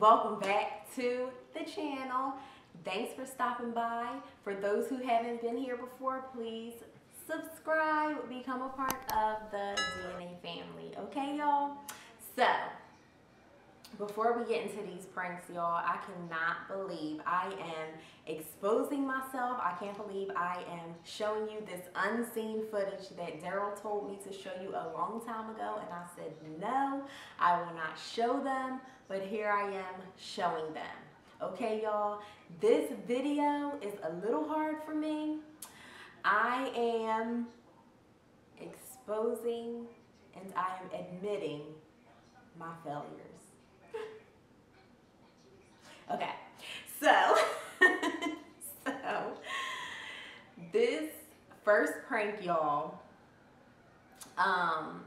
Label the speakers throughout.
Speaker 1: welcome back to the channel. Thanks for stopping by. For those who haven't been here before, please subscribe, become a part of the DNA family. Okay, y'all? So, before we get into these pranks, y'all, I cannot believe I am exposing myself. I can't believe I am showing you this unseen footage that Darryll told me to show you a long time ago. And I said, no, I will not show them. But here I am showing them. Okay, y'all, this video is a little hard for me. I am exposing and I am admitting my failures. Okay, so, so this first prank, y'all, um,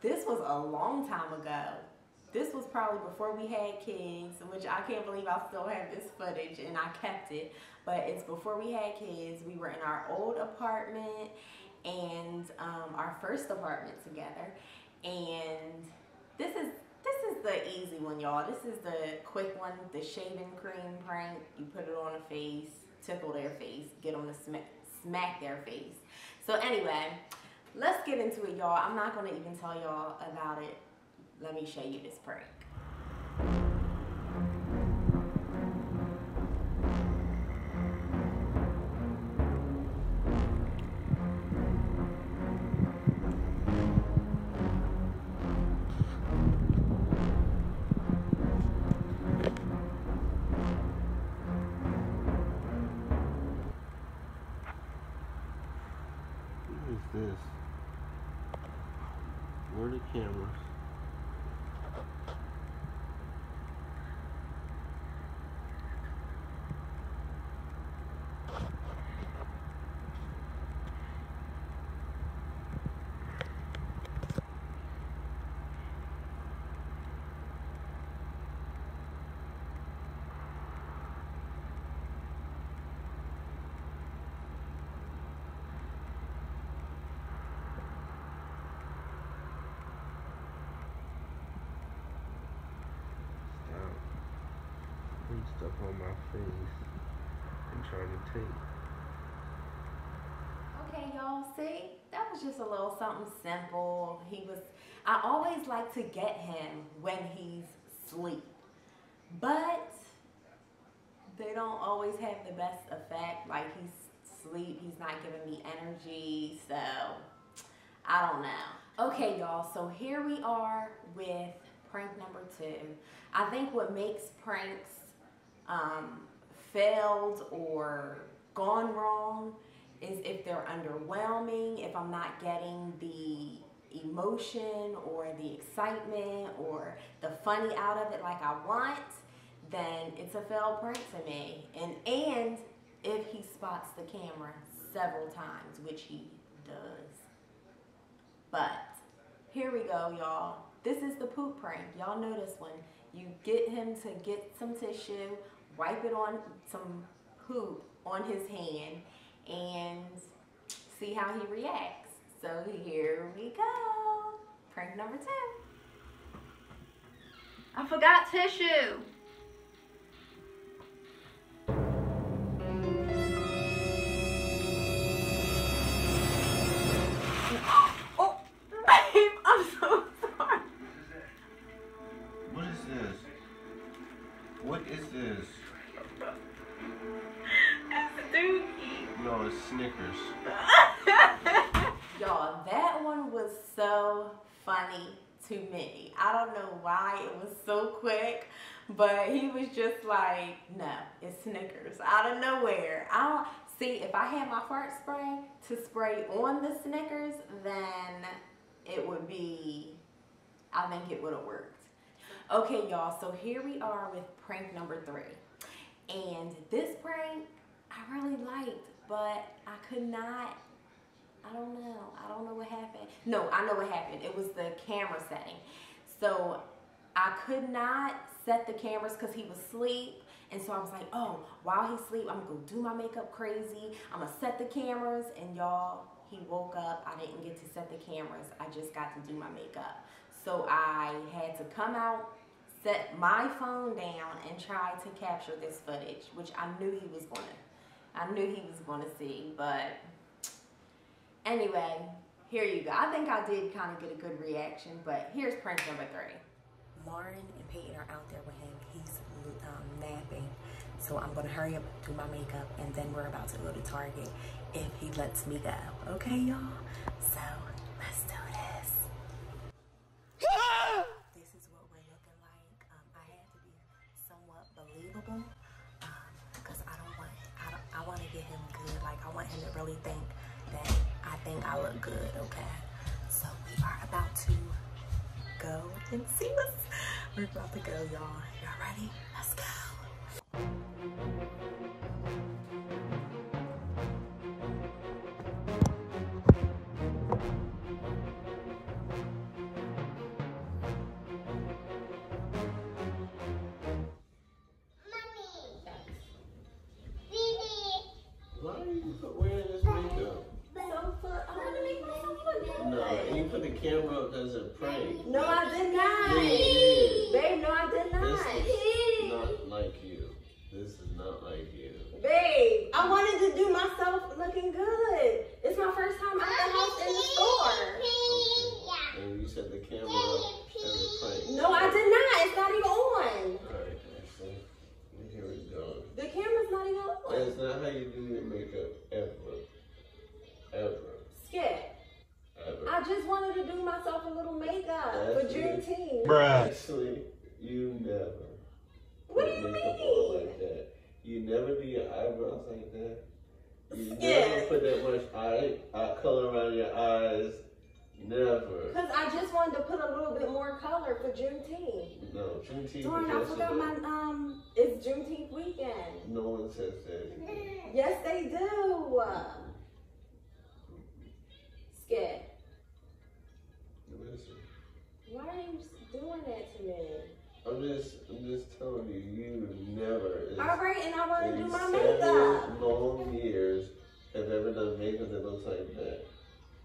Speaker 1: this was a long time ago. This was probably before we had kids, which I can't believe I still have this footage and I kept it. But it's before we had kids. We were in our old apartment and um, our first apartment together. And this is the easy one, y'all. This is the quick one, the shaving cream prank. You put it on a face, tickle their face, get them to smack, smack their face. So anyway, let's get into it, y'all. I'm not going to even tell y'all about it. Let me show you this prank.
Speaker 2: Stuff on my face and trying to take.
Speaker 1: Okay, y'all, see? That was just a little something simple. He was, I always like to get him when he's asleep. But they don't always have the best effect. Like he's asleep, he's not giving me energy, so I don't know. Okay, y'all, so here we are with prank number two. I think what makes pranks um, failed or gone wrong is if they're underwhelming, if I'm not getting the emotion or the excitement or the funny out of it like I want, then it's a failed prank to me. And and if he spots the camera several times, which he does. But here we go, y'all. This is the poop prank. Y'all know this one. You get him to get some tissue wipe it on some poop on his hand and see how he reacts. So here we go. Prank number two.
Speaker 3: I forgot tissue.
Speaker 1: To me. I don't know why it was so quick, but he was just like, no, it's Snickers out of nowhere. I don't see if I had my fart spray to spray on the Snickers, then it would be, I think it would have worked. Okay, y'all, so here we are with prank number three. And this prank, I really liked but I could not, I don't know. I don't know what happened. No, I know what happened. It was the camera setting. So I could not set the cameras because he was asleep. And so I was like, oh, while he's asleep, I'm going to go do my makeup crazy. I'm going to set the cameras. And y'all, he woke up. I didn't get to set the cameras. I just got to do my makeup. So I had to come out, set my phone down and try to capture this footage, which I knew he was gonna. I knew he was gonna see, but anyway, here you go. I think I did kind of get a good reaction, but here's prank number three.
Speaker 4: Lauren and Peyton are out there with him. He's um, napping. So I'm gonna hurry up, do my makeup, and then we're about to go to Target if he lets me go. Okay, y'all? So let's do this. this is what we're looking like. Um, I had to be somewhat believable because I don't want, I, don't, I want to get him good. Like I want him to really think that I think I look good. Okay. So we are about to go and see us. We're about to go, y'all. Y'all ready? Let's go.
Speaker 2: And you put the camera as prank.
Speaker 1: No, I did not. Babe, no, I did not. Just wanted to do myself a little makeup for
Speaker 2: That's it.
Speaker 1: Juneteenth.
Speaker 2: Actually, you never
Speaker 1: What
Speaker 2: put
Speaker 1: do you
Speaker 2: makeup
Speaker 1: mean?
Speaker 2: like that. You never do your eyebrows like that. You
Speaker 1: Yeah.
Speaker 2: never put that much eye, eye color around your eyes. Never.
Speaker 1: Because I just wanted to put a little bit more color for Juneteenth.
Speaker 2: No, Juneteenth
Speaker 1: Darn, I forgot my, um, it's Juneteenth weekend.
Speaker 2: No one says that.
Speaker 1: Yes, they do. Skip. Why are you doing that to me?
Speaker 2: I'm just, I'm just telling you, you never.
Speaker 1: All right, and I want to do my makeup.
Speaker 2: long years have ever done makeup that looks like that.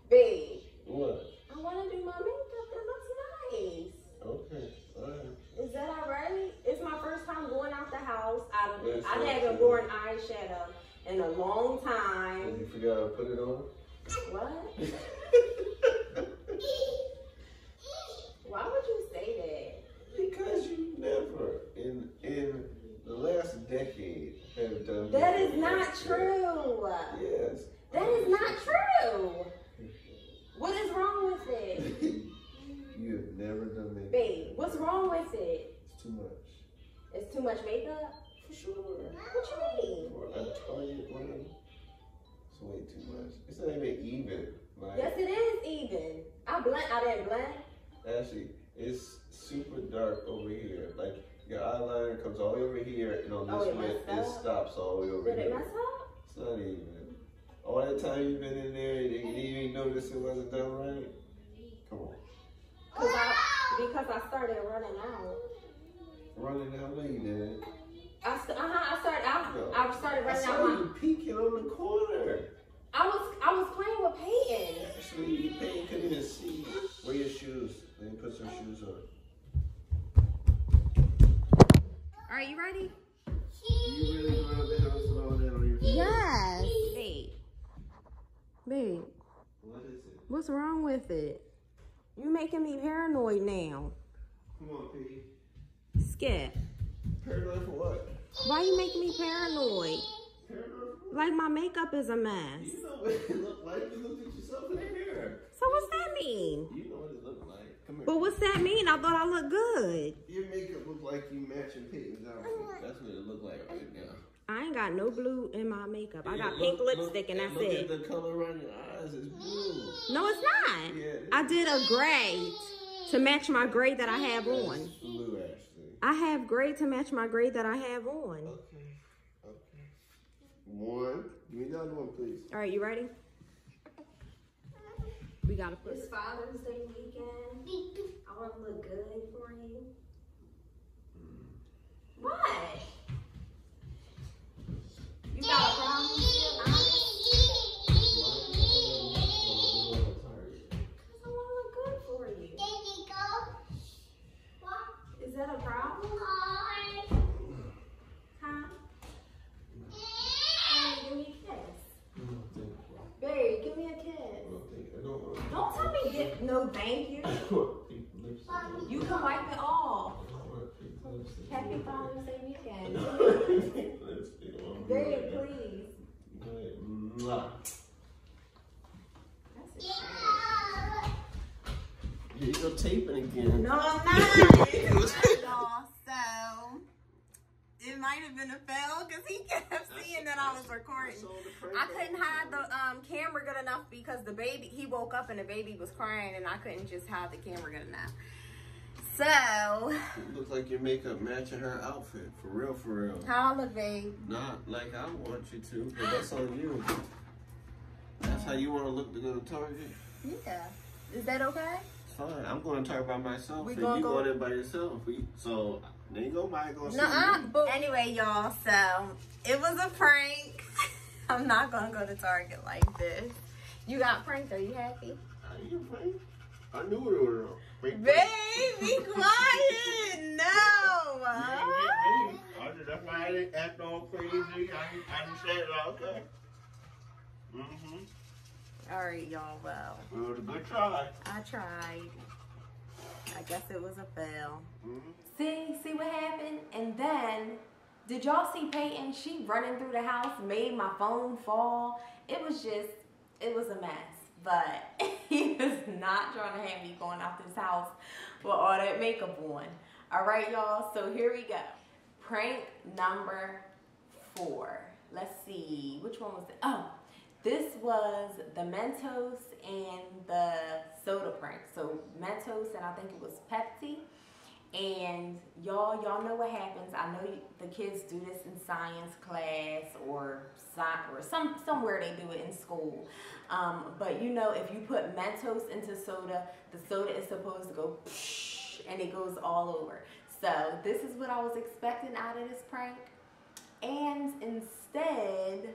Speaker 1: Babe,
Speaker 2: What?
Speaker 1: I want to do my makeup that looks nice.
Speaker 2: Okay, alright.
Speaker 1: Is that all right? It's my first time going out the house. I,
Speaker 2: Yes,
Speaker 1: I
Speaker 2: yes,
Speaker 1: haven't
Speaker 2: yes.
Speaker 1: worn eyeshadow in a long
Speaker 2: Did
Speaker 1: time.
Speaker 2: you forget how to put it on?
Speaker 1: What? Why would you say
Speaker 2: because you never, in in the last decade, have done.
Speaker 1: That? Is not true.
Speaker 2: Yes.
Speaker 1: That is not true. What is wrong with it?
Speaker 2: you have never done makeup.
Speaker 1: Babe, what's wrong with it?
Speaker 2: It's too much.
Speaker 1: It's too much makeup?
Speaker 2: For sure.
Speaker 1: What you mean?
Speaker 2: For a Target one, it's way too much. It's not even even. Like,
Speaker 1: Yes, it is even. I blend. I didn't blend.
Speaker 2: Actually, it's super dark over here. Like your eyeliner comes all the way over here, and on
Speaker 1: Oh,
Speaker 2: this
Speaker 1: it
Speaker 2: it stops all the way over
Speaker 1: Did it
Speaker 2: here.
Speaker 1: mess up?
Speaker 2: It's not even. All that time you've been in there, you didn't even notice it wasn't done right. Come on,
Speaker 1: Cause I because I started running out.
Speaker 2: running out, no, you didn't.
Speaker 1: I st- uh-huh, I started out.
Speaker 2: No.
Speaker 1: I started
Speaker 2: I
Speaker 1: running
Speaker 2: saw
Speaker 1: out. My,
Speaker 2: you peeking on the corner.
Speaker 1: I was I was playing with Peyton.
Speaker 2: Actually, couldn't couldn't even see. Where your shoes. Let me put some shoes on.
Speaker 3: Are you ready?
Speaker 2: You really going out the house with all that on your face?
Speaker 1: Yes. Babe. Babe,
Speaker 2: What is it?
Speaker 1: what's wrong with it? You making me paranoid now.
Speaker 2: Come on, Piggy.
Speaker 1: Skip.
Speaker 2: Paranoid for what?
Speaker 1: Why you making me paranoid?
Speaker 2: Paranoid?
Speaker 1: Like my makeup is a mess.
Speaker 2: You know what it looked like. You looked at yourself in the mirror.
Speaker 1: So what's that mean?
Speaker 2: You know what it looked like. Come here.
Speaker 1: But what's that mean? I thought I looked good.
Speaker 2: Your makeup looked like you matching Peyton's outfit. That's what it looked like right now.
Speaker 1: I ain't got no blue in my makeup. I got
Speaker 2: look-
Speaker 1: pink
Speaker 2: look-
Speaker 1: lipstick and that's
Speaker 2: look
Speaker 1: it.
Speaker 2: at the color around your eyes. It's blue.
Speaker 1: No, it's not.
Speaker 2: Yeah, it
Speaker 1: I did a gray to match my gray that I have on.
Speaker 2: It's blue, actually.
Speaker 1: I have gray to match my gray that I have on.
Speaker 2: Okay. Okay. One. Give me the other one, please.
Speaker 1: All right, you ready? We gotta put. It's Father's Day weekend. I want to look good for you. What? You got a problem? Get no thank you. You can wipe it off. Happy Father's Day weekend. Babe, please. That's a shame.
Speaker 2: Here you go taping again.
Speaker 1: No, I'm not.
Speaker 3: Y'all, so it might have been a fail because he kept seeing that I was recording. I couldn't hide the um, camera good enough because the baby, he woke up and the baby was crying and I couldn't just hide the camera good enough. So,
Speaker 2: Looks like your makeup matching her outfit. For real, for real.
Speaker 3: how I look, babe?
Speaker 2: Not like I want you to, but that's on you. That's how you want to look to go to Target?
Speaker 3: Yeah. Is that okay?
Speaker 2: It's fine. I'm going to Target by myself,
Speaker 3: We
Speaker 2: and
Speaker 3: gonna
Speaker 2: you
Speaker 3: go-
Speaker 2: going in by yourself. We, so, then you go by, go see
Speaker 3: Nuh-uh.
Speaker 2: me.
Speaker 3: But anyway, y'all, so it was a prank. I'm not gonna go to Target like this. You got pranked. Are you happy?
Speaker 2: I didn't prank. I knew it was. Wait,
Speaker 3: Babe, be quiet. No.
Speaker 2: I just, that's why I didn't act all crazy. I, didn't- I just said, okay. Mm-hmm.
Speaker 3: All right, y'all. Well,
Speaker 2: It was a good try.
Speaker 3: I tried. I guess it was a fail.
Speaker 2: Mm-hmm.
Speaker 1: See, see what happened? And then, did y'all see Peyton? She running through the house, made my phone fall. It was just, it was a mess. But he was not trying to have me going out this house with all that makeup on. All right, y'all. So here we go. Prank number four. Let's see, which one was it? Oh, this was the Mentos and the soda prank. So Mentos and I think it was Pepsi. And y'all, y'all know what happens. I know the kids do this in science class or or some somewhere they do it in school. Um, but you know, if you put Mentos into soda, the soda is supposed to go and it goes all over. So this is what I was expecting out of this prank, and instead,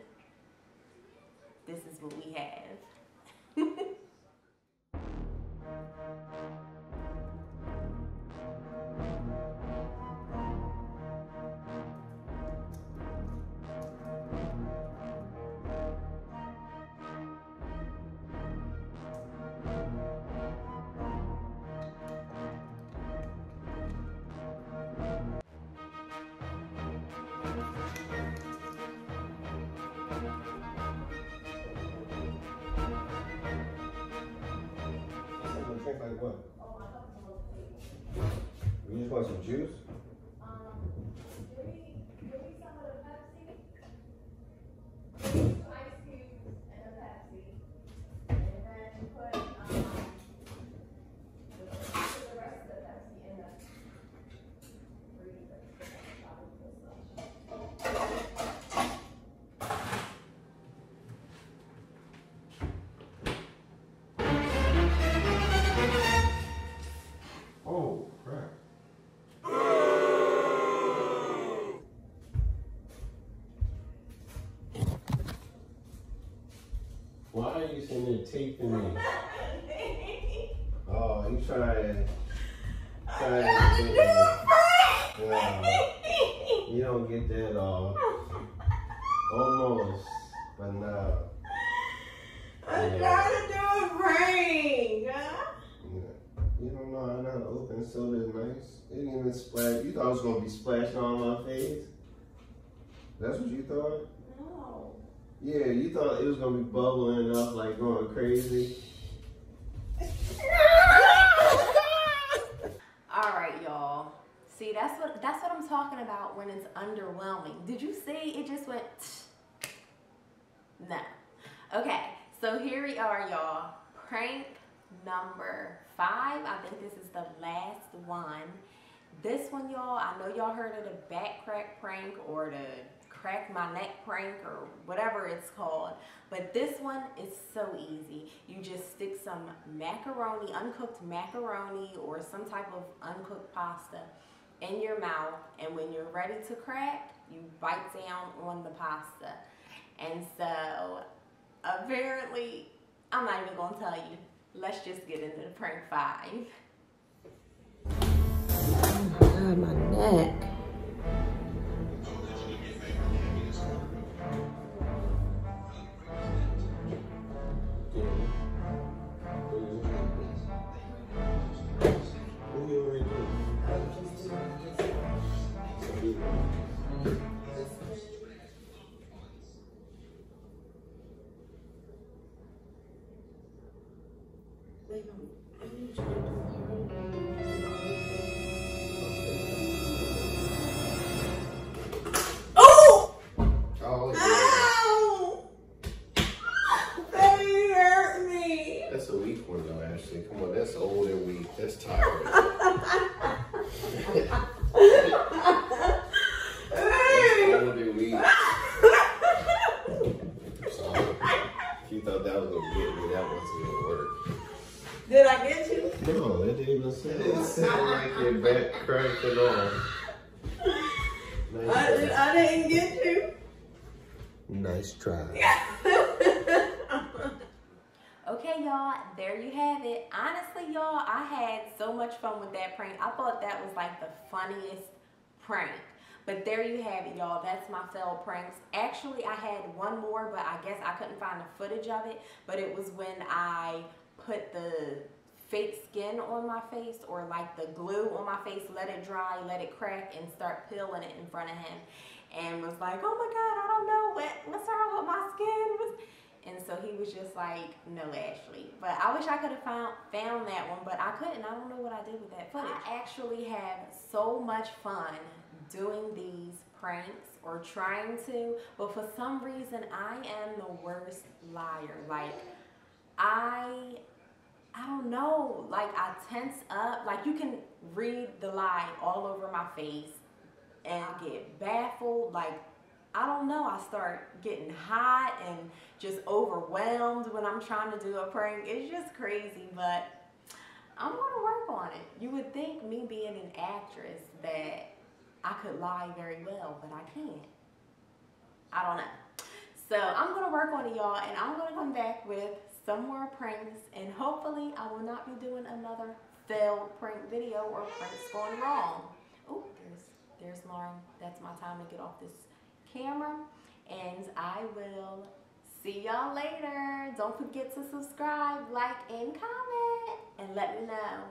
Speaker 1: this is what we have.
Speaker 2: what? You just want some juice? Why are you sitting there taping me? Oh, you trying trying to me. No, you don't get that off. Almost, but no.
Speaker 1: I'm trying to do a prank.
Speaker 2: Yeah. You don't know how to open soda is nice. It didn't even splash. You thought it was gonna be splashing on my face. That's what you thought? Yeah, you thought it was gonna be bubbling up, like going crazy.
Speaker 1: All right, y'all. See, that's what that's what I'm talking about when it's underwhelming. Did you see it just went? No. Okay, so here we are, y'all. Prank number five. I think this is the last one. This one, y'all, I know y'all heard of the back crack prank or the crack my neck prank or whatever it's called. But this one is so easy. You just stick some macaroni, uncooked macaroni or some type of uncooked pasta in your mouth. And when you're ready to crack, you bite down on the pasta. And so apparently, I'm not even gonna tell you. Let's just get into the prank five.
Speaker 3: Oh God, my neck. Oh! Did I get you?
Speaker 2: No, it didn't even sound. It sounded like your back cracked at all. Nice
Speaker 3: I, did, I didn't get you.
Speaker 2: Nice try.
Speaker 1: Okay, y'all, there you have it. Honestly, y'all, I had so much fun with that prank. I thought that was like the funniest prank. But there you have it, y'all. That's my failed pranks. Actually, I had one more, but I guess I couldn't find the footage of it. But it was when I put the fake skin on my face or like the glue on my face, let it dry, let it crack, and start peeling it in front of him. And was like, oh my God, I don't know what, what's wrong with my skin. And so he was just like, no, Ashley. But I wish I could have found found that one, but I couldn't. I don't know what I did with that footage. I actually have so much fun doing these pranks or trying to, but for some reason I am the worst liar. Like I I don't know. Like I tense up. Like you can read the lie all over my face and get baffled. Like I don't know. I start getting hot and just overwhelmed when I'm trying to do a prank. It's just crazy, but I'm gonna work on it. You would think me being an actress that I could lie very well, but I can't. I don't know. So I'm gonna work on it, y'all, and I'm gonna come back with some more pranks, and hopefully I will not be doing another failed prank video or pranks going wrong. Oh, there's there's Lauren. That's my time to get off this camera, and I will see y'all later. Don't forget to subscribe, like, and comment, and let me know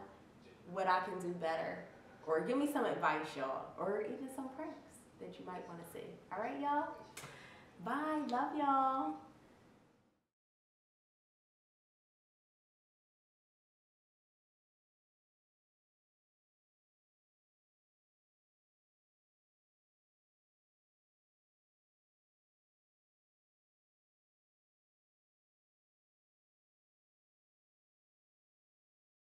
Speaker 1: what I can do better, or give me some advice, y'all, or even some pranks that you might want to see. All right, y'all. Bye. Love y'all.